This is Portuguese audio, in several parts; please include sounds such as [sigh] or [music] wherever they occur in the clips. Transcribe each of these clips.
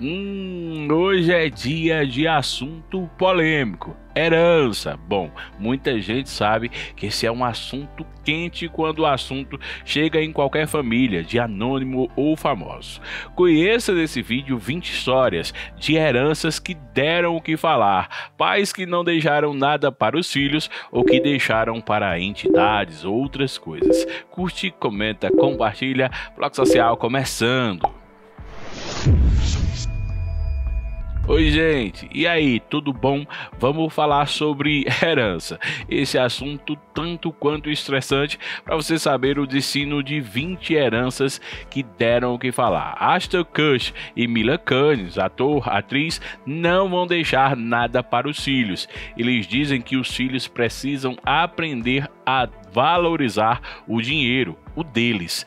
Hum, hoje é dia de assunto polêmico. Herança. Bom, muita gente sabe que esse é um assunto quente quando o assunto chega em qualquer família, de anônimo ou famoso. Conheça nesse vídeo 20 histórias de heranças que deram o que falar, pais que não deixaram nada para os filhos ou que deixaram para entidades ou outras coisas. Curte, comenta, compartilha. Bloco Social começando. Oi, gente, e aí, tudo bom? Vamos falar sobre [laughs] herança. Esse assunto tanto quanto estressante para você saber o destino de 20 heranças que deram o que falar. Ashton Kutcher e Mila Kunis, ator, atriz, não vão deixar nada para os filhos. Eles dizem que os filhos precisam aprender a valorizar o dinheiro, o deles.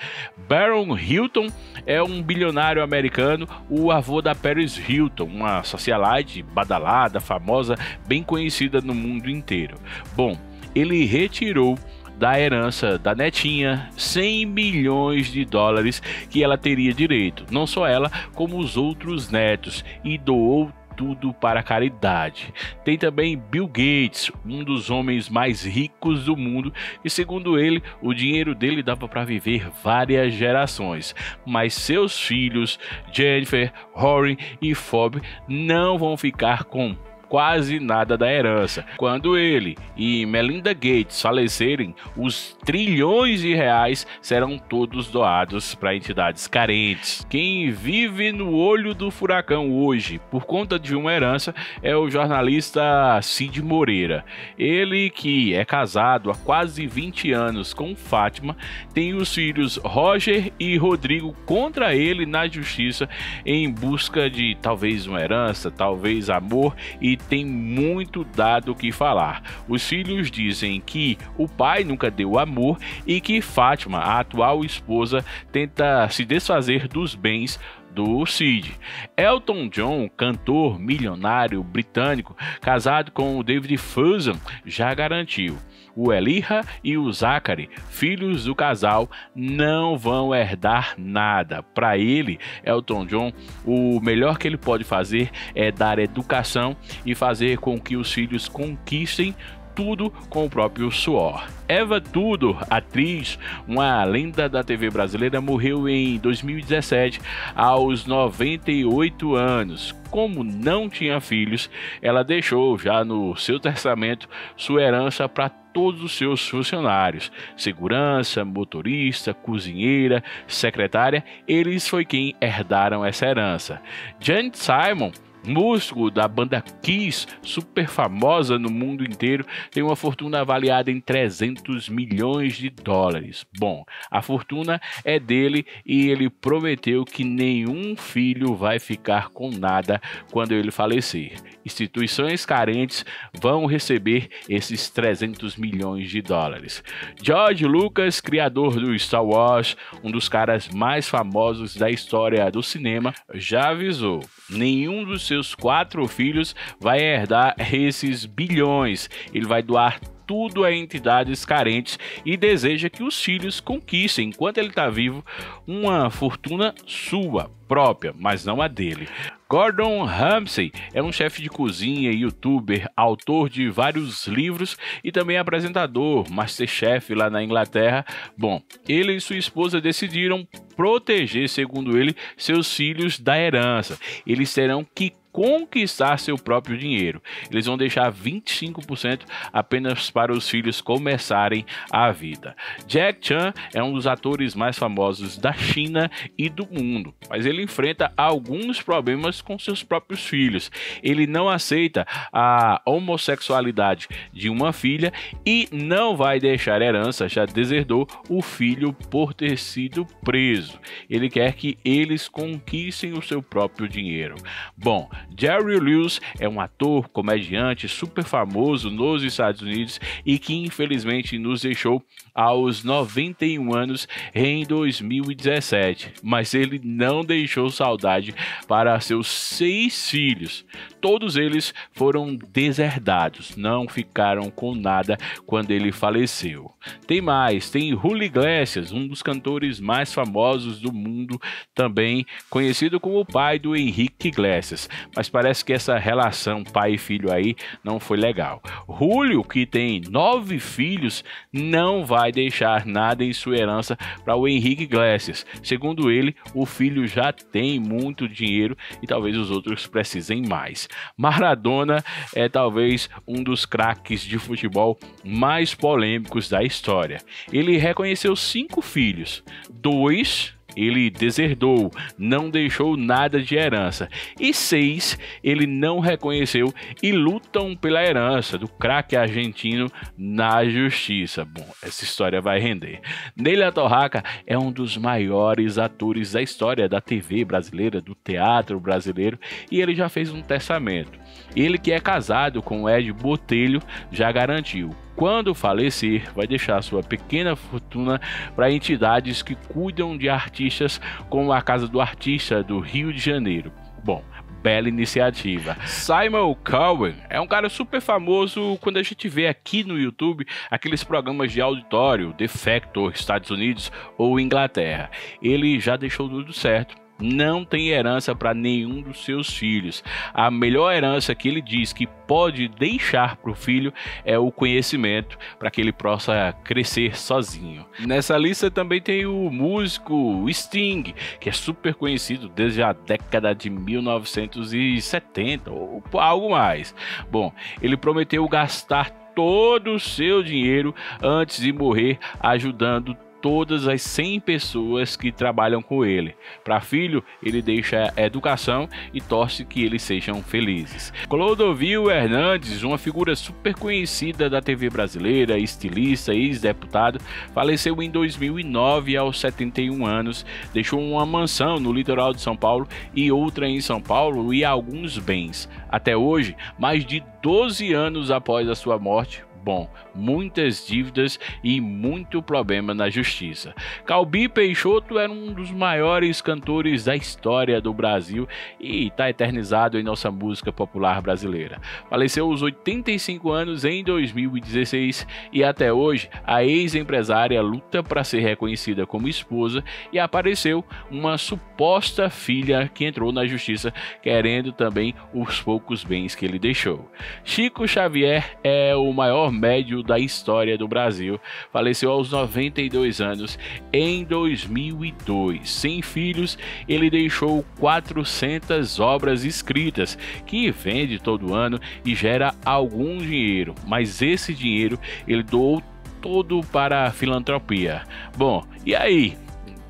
Baron Hilton é um bilionário americano, o avô da Paris Hilton, uma socialite badalada, famosa, bem conhecida no mundo inteiro. Bom, ele retirou da herança da netinha 100 milhões de dólares que ela teria direito, não só ela, como os outros netos, e doou tudo para caridade. Tem também Bill Gates, um dos homens mais ricos do mundo, e segundo ele, o dinheiro dele dava para viver várias gerações. Mas seus filhos, Jennifer, Rory e Fob, não vão ficar com quase nada da herança. Quando ele e Melinda Gates falecerem, os trilhões de reais serão todos doados para entidades carentes. Quem vive no olho do furacão hoje por conta de uma herança é o jornalista Cid Moreira. Ele que é casado há quase 20 anos com Fátima, tem os filhos Roger e Rodrigo contra ele na justiça em busca de talvez uma herança, talvez amor e tem muito dado o que falar. Os filhos dizem que o pai nunca deu amor e que Fátima, a atual esposa, tenta se desfazer dos bens do Cid. Elton John, cantor milionário britânico, casado com o David Fuson, já garantiu. O Eliha e o Zachary, filhos do casal, não vão herdar nada. Para ele, Elton John, o melhor que ele pode fazer é dar educação e fazer com que os filhos conquistem tudo com o próprio suor. Eva Tudor, atriz, uma lenda da TV brasileira, morreu em 2017 aos 98 anos. Como não tinha filhos, ela deixou já no seu testamento sua herança para todos os seus funcionários, segurança, motorista, cozinheira, secretária, eles foi quem herdaram essa herança. Janet Simon músico da banda Kiss, super famosa no mundo inteiro, tem uma fortuna avaliada em 300 milhões de dólares. Bom, a fortuna é dele e ele prometeu que nenhum filho vai ficar com nada quando ele falecer. Instituições carentes vão receber esses 300 milhões de dólares. George Lucas, criador do Star Wars, um dos caras mais famosos da história do cinema, já avisou: nenhum dos seus quatro filhos vai herdar esses bilhões. Ele vai doar tudo a entidades carentes e deseja que os filhos conquistem, enquanto ele está vivo, uma fortuna sua própria, mas não a dele. Gordon Ramsay é um chefe de cozinha, youtuber, autor de vários livros e também apresentador, masterchef lá na Inglaterra. Bom, ele e sua esposa decidiram proteger, segundo ele, seus filhos da herança. Eles terão que conquistar seu próprio dinheiro. Eles vão deixar 25% apenas para os filhos começarem a vida. Jack Chan é um dos atores mais famosos da China e do mundo, mas ele enfrenta alguns problemas com seus próprios filhos. Ele não aceita a homossexualidade de uma filha e não vai deixar herança, já deserdou o filho por ter sido preso. Ele quer que eles conquistem o seu próprio dinheiro. Bom, Jerry Lewis é um ator, comediante super famoso nos Estados Unidos e que infelizmente nos deixou aos 91 anos em 2017, mas ele não deixou saudade para seus seis filhos. Todos eles foram deserdados, não ficaram com nada quando ele faleceu. Tem mais, tem Julio Iglesias, um dos cantores mais famosos do mundo, também conhecido como o pai do Henrique Iglesias. Mas parece que essa relação pai e filho aí não foi legal. Julio, que tem nove filhos, não vai deixar nada em sua herança para o Henrique Iglesias. Segundo ele, o filho já tem muito dinheiro e talvez os outros precisem mais. Maradona é talvez um dos craques de futebol mais polêmicos da história. Ele reconheceu cinco filhos, dois ele deserdou, não deixou nada de herança. E seis, ele não reconheceu e lutam pela herança do craque argentino na justiça. Bom, essa história vai render. Neila Torraca é um dos maiores atores da história da TV brasileira, do teatro brasileiro, e ele já fez um testamento. Ele que é casado com Ed Botelho já garantiu quando falecer, vai deixar sua pequena fortuna para entidades que cuidam de artistas, como a Casa do Artista do Rio de Janeiro. Bom, bela iniciativa. Simon Cowen é um cara super famoso quando a gente vê aqui no YouTube aqueles programas de auditório, The Factor, Estados Unidos ou Inglaterra. Ele já deixou tudo certo não tem herança para nenhum dos seus filhos. A melhor herança que ele diz que pode deixar para o filho é o conhecimento para que ele possa crescer sozinho. Nessa lista também tem o músico Sting, que é super conhecido desde a década de 1970 ou algo mais. Bom, ele prometeu gastar todo o seu dinheiro antes de morrer ajudando todas as 100 pessoas que trabalham com ele. Para filho, ele deixa educação e torce que eles sejam felizes. Clodovil Hernandes, uma figura super conhecida da TV brasileira, estilista e ex-deputado, faleceu em 2009 aos 71 anos, deixou uma mansão no litoral de São Paulo e outra em São Paulo e alguns bens. Até hoje, mais de 12 anos após a sua morte, bom, muitas dívidas e muito problema na justiça. Calbi Peixoto era um dos maiores cantores da história do Brasil e está eternizado em nossa música popular brasileira. Faleceu aos 85 anos em 2016 e até hoje a ex-empresária luta para ser reconhecida como esposa e apareceu uma suposta filha que entrou na justiça querendo também os poucos bens que ele deixou. Chico Xavier é o médio da história do Brasil. Faleceu aos 92 anos em 2002. Sem filhos, ele deixou 400 obras escritas que vende todo ano e gera algum dinheiro, mas esse dinheiro ele doou todo para a filantropia. Bom, e aí?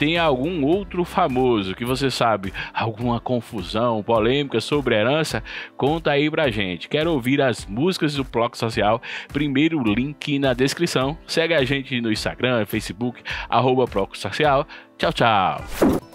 Tem algum outro famoso que você sabe, alguma confusão, polêmica sobre herança, conta aí pra gente. Quero ouvir as músicas do Bloco Social. Primeiro link na descrição. Segue a gente no Instagram, Facebook, arroba Bloco Social. Tchau, tchau.